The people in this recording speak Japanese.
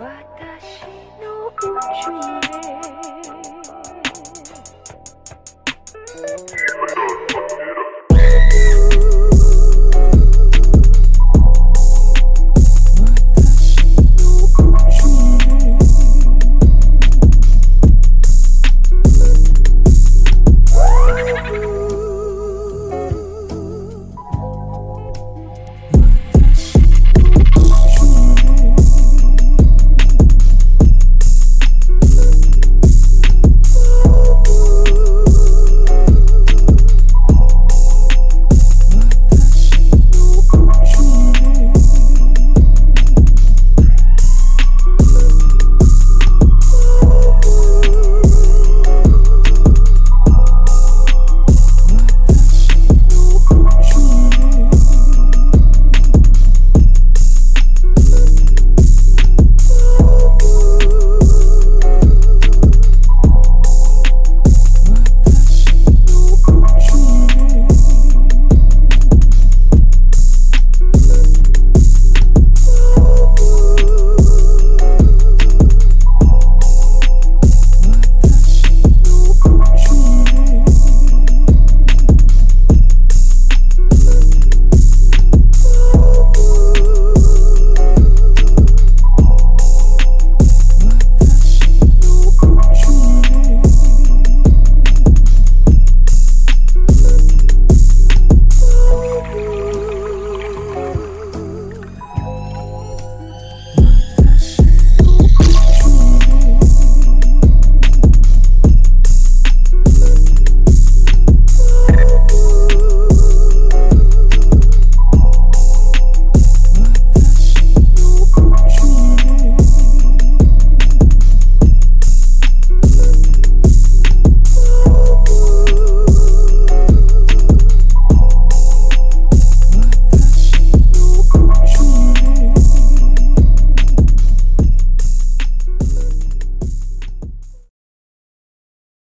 私の宇宙へ。